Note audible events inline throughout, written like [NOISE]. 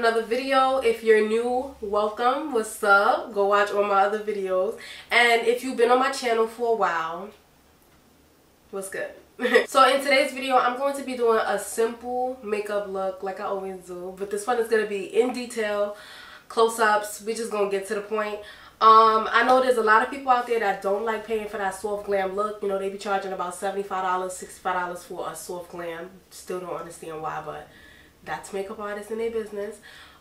another video. If you're new, welcome. What's up? Go watch all my other videos. And if you've been on my channel for a while, what's good? [LAUGHS] so in today's video, I'm going to be doing a simple makeup look like I always do. But this one is going to be in detail, close-ups. We're just going to get to the point. Um, I know there's a lot of people out there that don't like paying for that soft glam look. You know, they be charging about $75, $65 for a soft glam. Still don't understand why, but that's makeup artists in their business.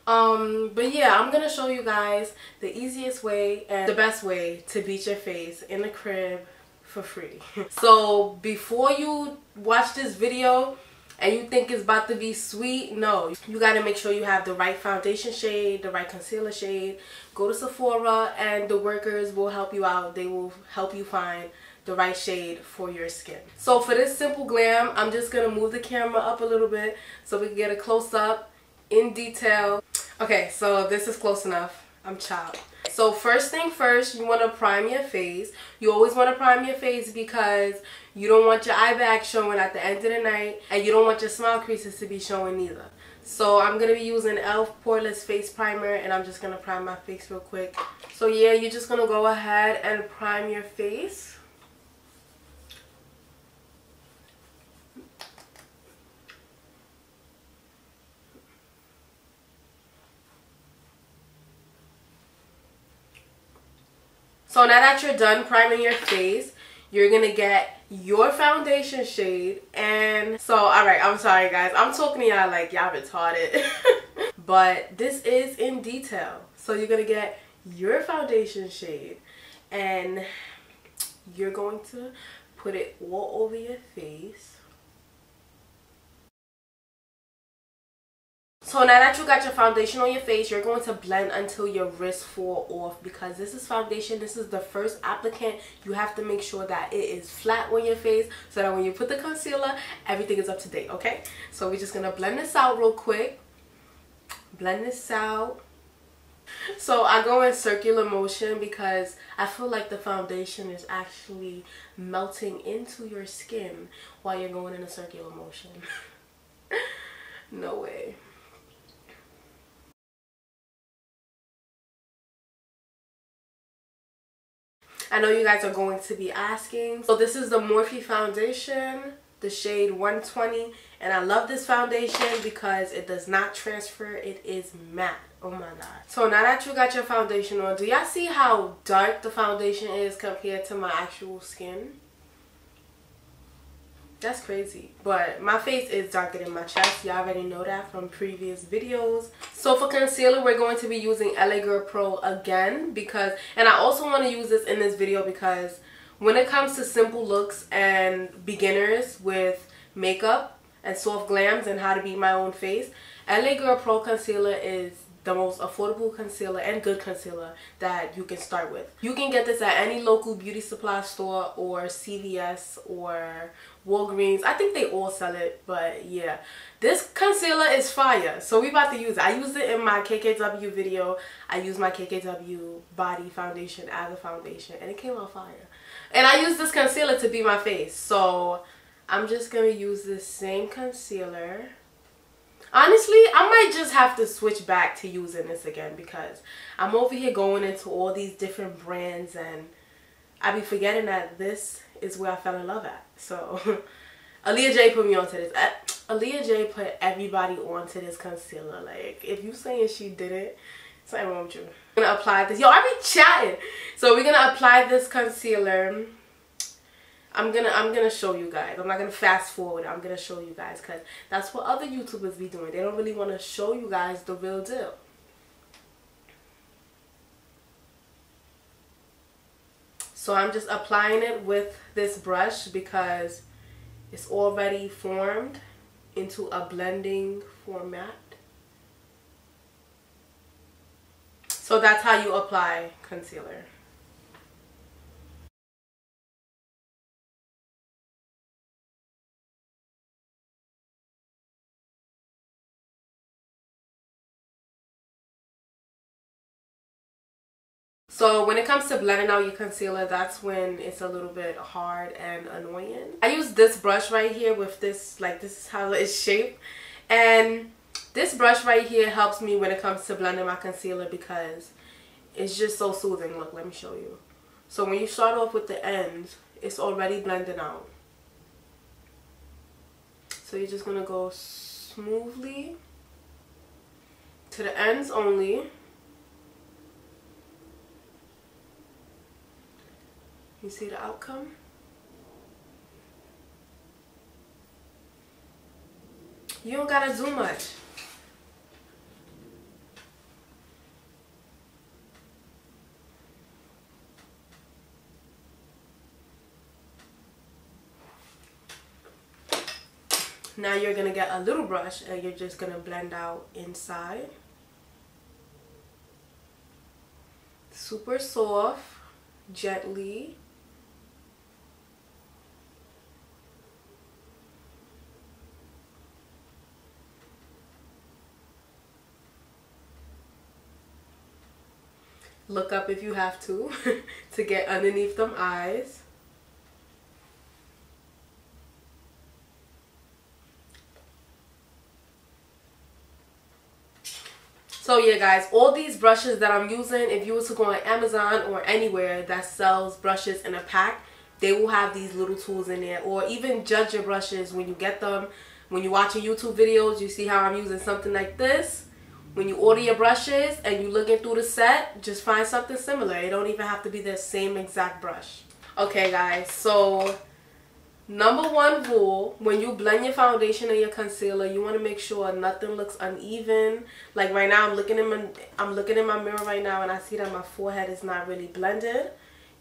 Um but yeah i'm gonna show you guys the easiest way and the best way to beat your face in the crib for free. [LAUGHS] So before you watch this video and you think it's about to be sweet no. You got to make sure you have the right foundation shade the right concealer shade. Go to sephora and the workers will help you out. They will help you find the right shade for your skin. So for this simple glam, I'm just going to move the camera up a little bit so we can get a close-up in detail. Okay, so this is close enough. I'm chopped. So first thing first, you want to prime your face. You always want to prime your face because you don't want your eye bag showing at the end of the night and you don't want your smile creases to be showing either. So I'm going to be using e.l.f. Poreless Face Primer and I'm just going to prime my face real quick. So yeah, you're just going to go ahead and prime your face. So now that you're done priming your face, you're going to get your foundation shade. And so, alright, I'm sorry guys. I'm talking to y'all like y'all retarded. [LAUGHS] but this is in detail. So you're to get your foundation shade. And you're going to put it all over your face. So now that you got your foundation on your face, you're going to blend until your wrists fall off because this is foundation. This is the first applicant. You have to make sure that it is flat on your face so that when you put the concealer, everything is up to date, okay? So we're just going to blend this out real quick. Blend this out. So I go in circular motion because I feel like the foundation is actually melting into your skin while you're going in a circular motion. [LAUGHS] no way. I know you guys are going to be asking. So this is the Morphe foundation, the shade 120. And I love this foundation because it does not transfer. It is matte. Oh my god. So now that you got your foundation on, do y'all see how dark the foundation is compared to my actual skin? That's crazy. But my face is darker than my chest. y'all already know that from previous videos. So for concealer, we're going to be using LA Girl Pro again because, and I also want to use this in this video because when it comes to simple looks and beginners with makeup and soft glams and how to beat my own face, LA Girl Pro Concealer is the most affordable concealer and good concealer that you can start with. You can get this at any local beauty supply store or CVS or Walgreens. I think they all sell it, but yeah. This concealer is fire, so we about to use it. I used it in my KKW video. I used my KKW body foundation as a foundation, and it came out fire. And I used this concealer to be my face, so I'm just going to use this same concealer honestly i might just have to switch back to using this again because i'm over here going into all these different brands and i be forgetting that this is where i fell in love at so [LAUGHS] Aaliyah Jayy put me onto this. Uh, Aaliyah Jayy put everybody onto this concealer. Like, if you saying she did it, something wrong with you. Gonna apply this. Yo, I be chatting. So we're gonna apply this concealer I'm gonna I'm gonna show you guys. I'm not gonna fast forward. I'm gonna show you guys because that's what other YouTubers be doing. They don't really want to show you guys the real deal. So I'm just applying it with this brush because it's already formed into a blending format. So that's how you apply concealer. So when it comes to blending out your concealer, that's when it's a little bit hard and annoying. I use this brush right here with this, like this is how it's shaped. And This brush right here helps me when it comes to blending my concealer because it's just so soothing. Look, let me show you. So when you start off with the ends, it's already blending out. So you're just going to go smoothly to the ends only. You see the outcome? You don't gotta do much. Now you're to get a little brush and you're just to blend out inside. Super soft, gently. Look up if you have to [LAUGHS] to get underneath them eyes. So yeah guys, all these brushes that I'm using, if you were to go on Amazon or anywhere that sells brushes in a pack, they will have these little tools in there. Or even judge your brushes when you get them. When you're watching YouTube videos, you see how I'm using something like this. When you order your brushes and you're looking through the set, just find something similar. It don't even have to be the same exact brush. Okay guys, so Number one rule, when you blend your foundation and your concealer, you want to make sure nothing looks uneven. Like right now, I'm looking in my I'm looking in my mirror right now and I see that my forehead is not really blended.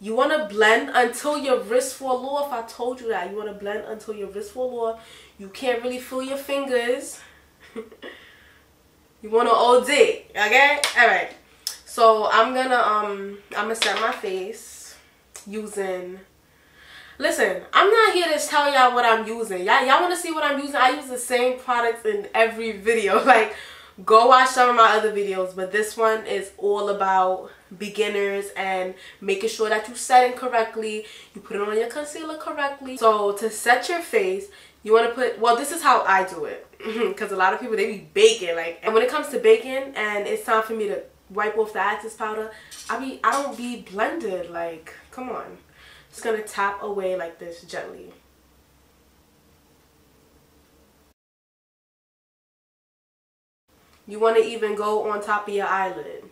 You want to blend until your wrist fall off. I told you that. You want to blend until your wrist fall off. You can't really feel your fingers. [LAUGHS] you want to OD, okay? All right. So I'm gonna um I'm gonna set my face using Listen, I'm not here to tell y'all what I'm using. Y'all y'all want to see what I'm using? I use the same products in every [LAUGHS] video. Like, go watch some of my other videos. But this one is all about beginners and making sure that you set it correctly. You put it on your concealer correctly. So, to set your face, you want to put, well, this is how I do it. [LAUGHS] Because a lot of people, they be baking. Like, and when it comes to baking and it's time for me to wipe off the access powder, I be, I don't be blended. Like, come on. Just going to tap away like this gently. You want to even go on top of your eyelid.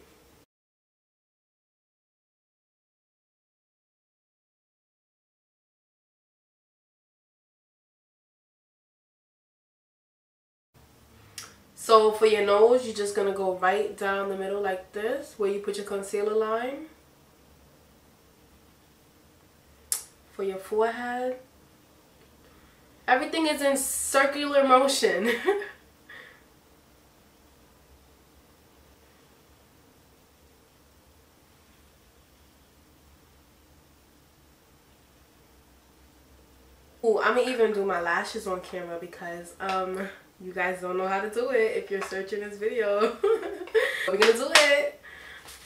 So for your nose, you're just going to go right down the middle like this, where you put your concealer line. for your forehead. Everything is in circular motion. [LAUGHS] Ooh, I'm gonna even do my lashes on camera because um you guys don't know how to do it if you're searching this video. [LAUGHS] We're gonna do it.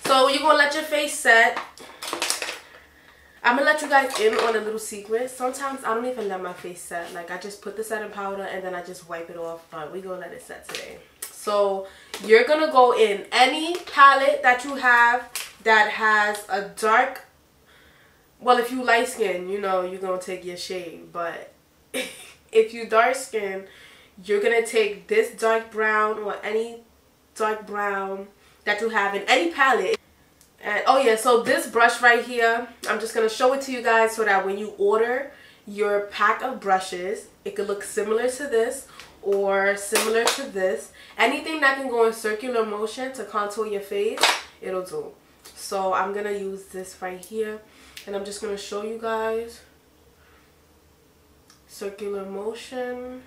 So you're gonna let your face set I'm gonna let you guys in on a little secret. Sometimes I don't even let my face set. Like I just put the setting powder and then I just wipe it off. But we gonna let it set today. So you're gonna go in any palette that you have that has a dark, well if you light skin, you know, you're gonna take your shade. But [LAUGHS] if you dark skin, you're gonna take this dark brown or any dark brown that you have in any palette and oh yeah, so this brush right here, I'm just going to show it to you guys so that when you order your pack of brushes, it could look similar to this or similar to this. Anything that can go in circular motion to contour your face, it'll do. So I'm going to use this right here and I'm just going to show you guys circular motion.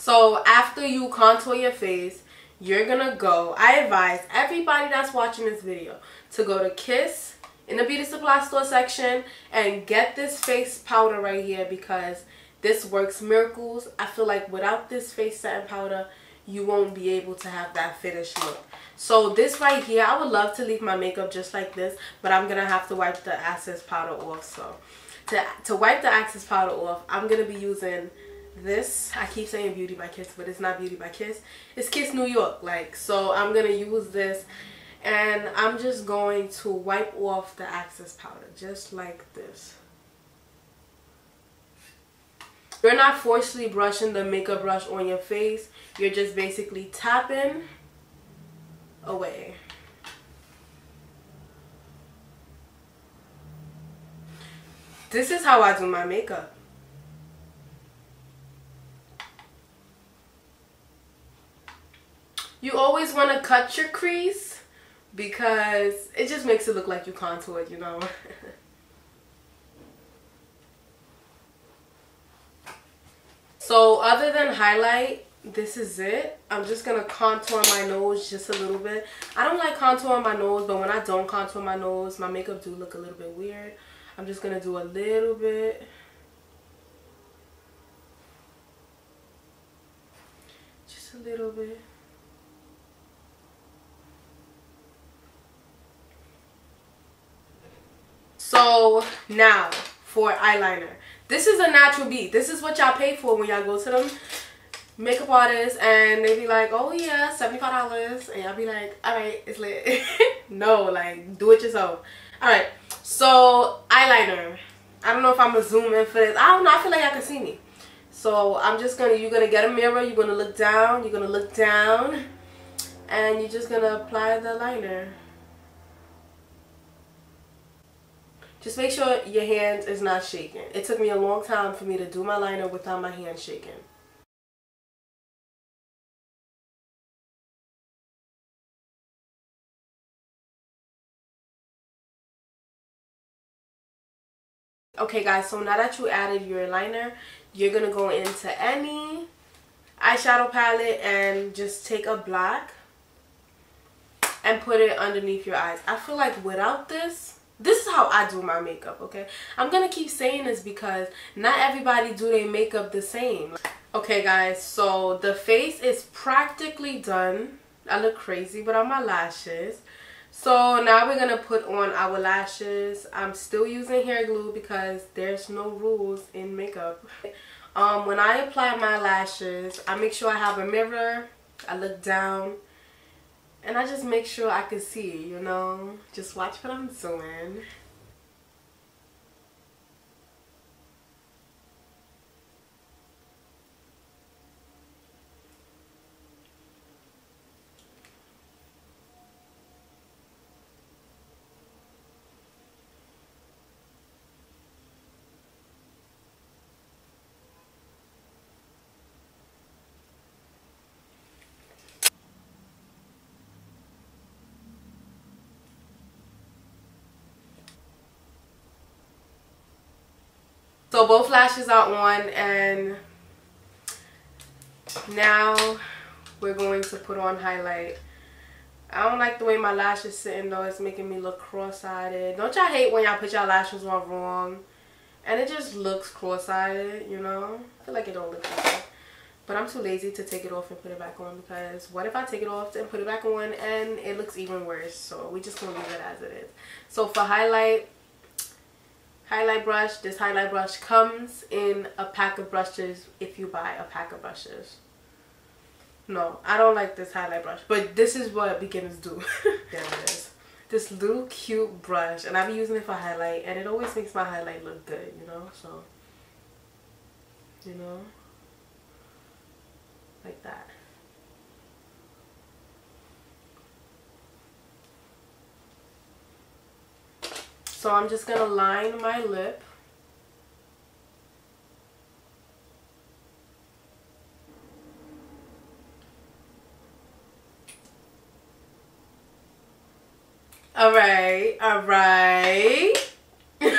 So after you contour your face, you're to go, I advise everybody that's watching this video to go to Kiss in the beauty supply store section and get this face powder right here because this works miracles. I feel like without this face setting powder, you won't be able to have that finished look. So this right here, I would love to leave my makeup just like this, but I'm going to have to wipe the access powder off. So to, to wipe the access powder off, I'm going to be using this. I keep saying Beauty by Kiss, but it's not Beauty by Kiss. It's Kiss New York. Like, so I'm to use this and I'm just going to wipe off the access powder just like this. You're not forcefully brushing the makeup brush on your face. You're just basically tapping away. This is how I do my makeup. You always want to cut your crease because it just makes it look like you contoured, you know. [LAUGHS] so other than highlight, this is it. I'm just going to contour my nose just a little bit. I don't like contouring my nose, but when I don't contour my nose, my makeup do look a little bit weird. I'm just going to do a little bit. Just a little bit. So now for eyeliner. This is a natural beat. This is what y'all pay for when y'all go to them makeup artists and they be like, oh yeah, $75. And y'all be like, all right, it's lit. [LAUGHS] no, like do it yourself. All right, so eyeliner. I don't know if I'm gonna zoom in for this. I don't know, I feel like I can see me. So I'm just gonna, you're gonna get a mirror, you're gonna look down, you're gonna look down, and you're just gonna apply the liner. Just make sure your hand is not shaking. It took me a long time for me to do my liner without my hand shaking. Okay guys, so now that you added your liner, you're going to go into any eyeshadow palette and just take a black and put it underneath your eyes. I feel like without this, this is how I do my makeup, okay? I'm to keep saying this because not everybody do their makeup the same. Okay, guys, so the face is practically done. I look crazy, but on my lashes. So now we're to put on our lashes. I'm still using hair glue because there's no rules in makeup. Um, when I apply my lashes, I make sure I have a mirror. I look down and I just make sure I can see, you know. Just watch what I'm doing. So both lashes are on and now we're going to put on highlight. I don't like the way my lashes sitting though. It's making me look cross-eyed. Don't y'all hate when y'all put y'all lashes on wrong? And it just looks cross-eyed, you know? I feel like it don't look good. But I'm too lazy to take it off and put it back on because what if I take it off and put it back on and it looks even worse. So we just gonna leave it as it is. So for highlight, highlight brush. This highlight brush comes in a pack of brushes if you buy a pack of brushes. No, I don't like this highlight brush. But this is what beginners do. [LAUGHS] there it is. This little cute brush. And I've been using it for highlight. And it always makes my highlight look good, you know? So, you know? Like that. So I'm just going to line my lip. All right, all right. [LAUGHS]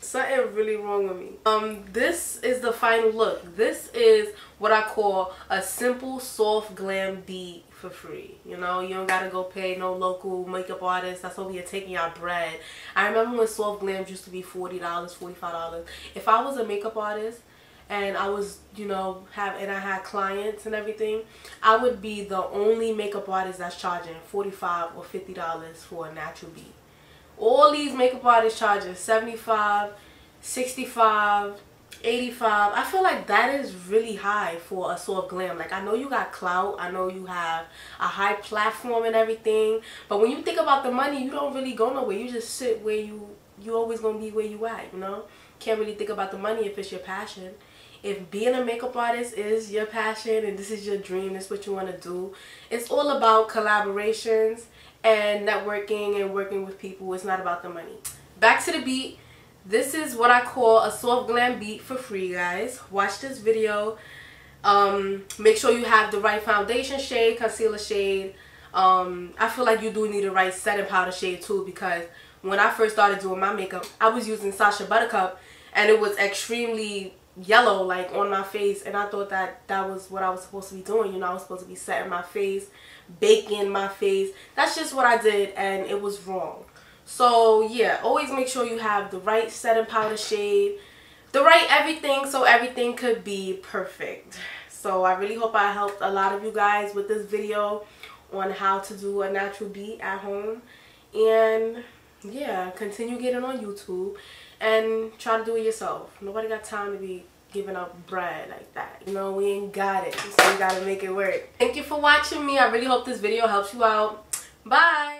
something really wrong with me. Um, this is the final look. This is what I call a simple soft glam beat for free. You know, you don't gotta go pay no local makeup artist. That's over here taking your bread. I remember when soft Glam used to be $40, $45. If I was a makeup artist and I was, you know, have and I had clients and everything, I would be the only makeup artist that's charging 45 or $50 for a natural beat. All these makeup artists charging 75 65 85 i feel like that is really high for a soft glam. Like i know you got clout i know you have a high platform and everything but when you think about the money you don't really go nowhere. You just sit where you you always gonna be where you at you know? Can't really think about the money if it's your passion. If being a makeup artist is your passion and this is your dream this is what you want to do it's all about collaborations and networking and working with people. It's not about the money. Back to the beat this is what I call a soft glam beat for free guys. Watch this video. Um, make sure you have the right foundation shade concealer shade. Um, I feel like you do need the right setting powder shade too because when I first started doing my makeup I was using Sacha Buttercup and it was extremely yellow like on my face and I thought that that was what I was supposed to be doing you know I was supposed to be setting my face baking my face. That's just what I did and it was wrong so yeah always make sure you have the right setting powder shade the right everything so everything could be perfect so I really hope I helped a lot of you guys with this video on how to do a natural beat at home and yeah continue getting on YouTube and try to do it yourself. Nobody got time to be giving up bread like that. You know, we ain't got it. So we gotta make it work. Thank you for watching me. I really hope this video helps you out. Bye.